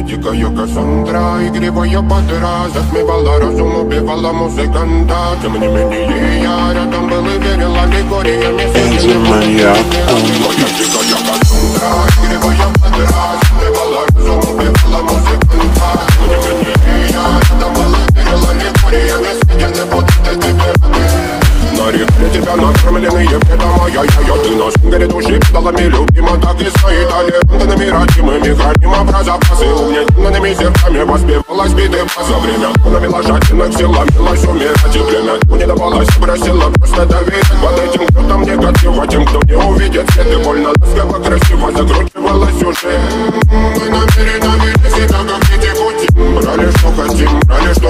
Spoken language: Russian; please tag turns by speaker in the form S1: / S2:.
S1: Моя дикая Кассандра Игривая подра Затмевала разум, убивала музыканта Тем не менее я рядом был и верил аллегориями
S2: Энди Маньяк
S1: Моя дикая Кассандра Игривая подра Затмевала тебя накормленные предома Я, я, я, ты на шингере души педалами Любима, так и стоит. Талентами Родимыми, храним про запасы Угнетенными сердцами воспевалась биты За время навела жадинок сила Милась умирать и время не давалась Просила просто доверять. Под этим кто-то негатива Тем, кто не увидит свет и больно ласково красиво Закручивалась уже Мы намеренно вели себя как дети хотим Брали что хотим, брали что